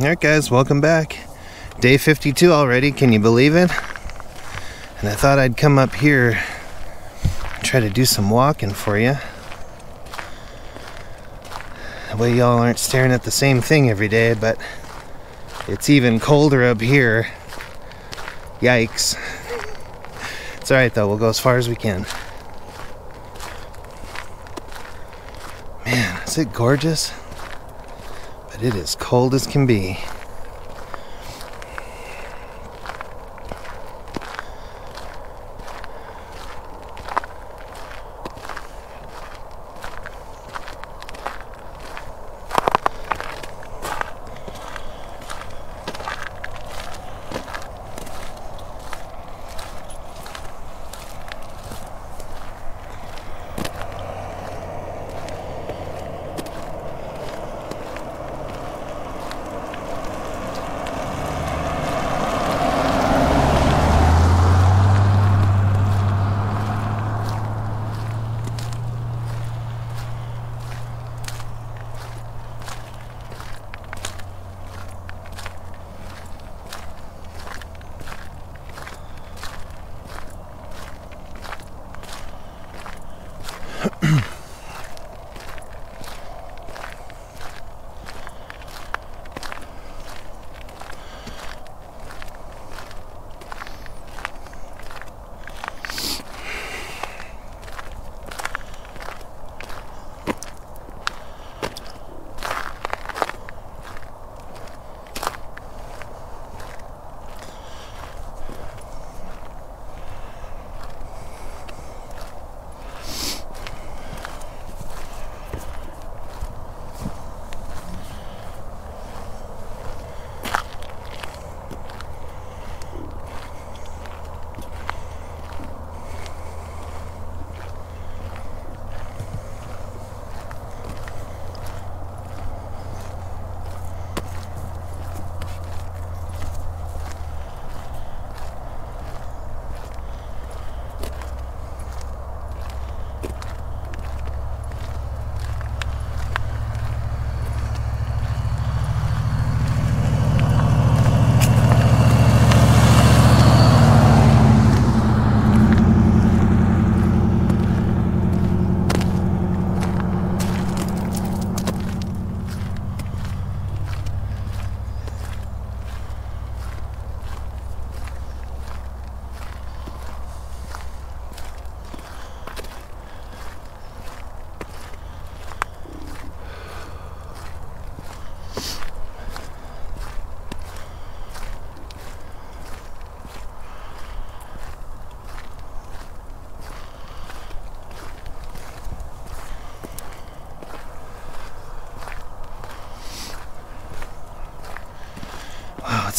Alright guys, welcome back. Day 52 already, can you believe it? And I thought I'd come up here try to do some walking for you. That way y'all aren't staring at the same thing every day, but it's even colder up here. Yikes. It's alright though, we'll go as far as we can. Man, is it gorgeous? But it is cold as can be.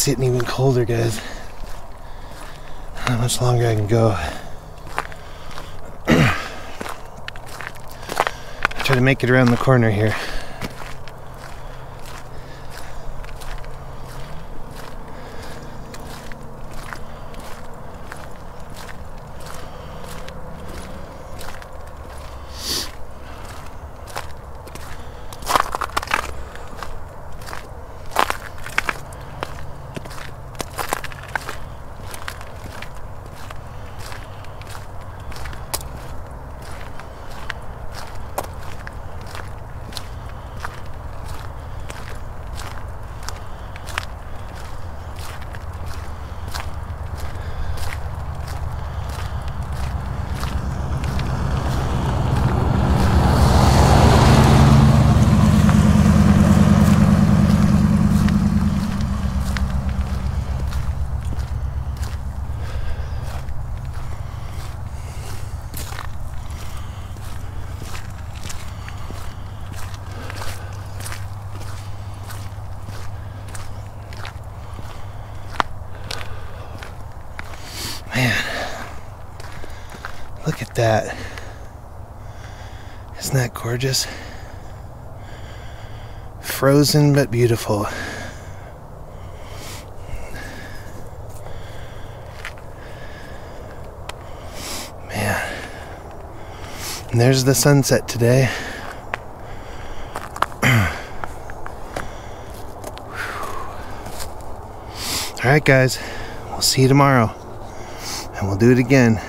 It's getting even colder, guys. How much longer I can go? Try to make it around the corner here. At that. Isn't that gorgeous? Frozen but beautiful. Man. And there's the sunset today. Alright, guys. We'll see you tomorrow. And we'll do it again.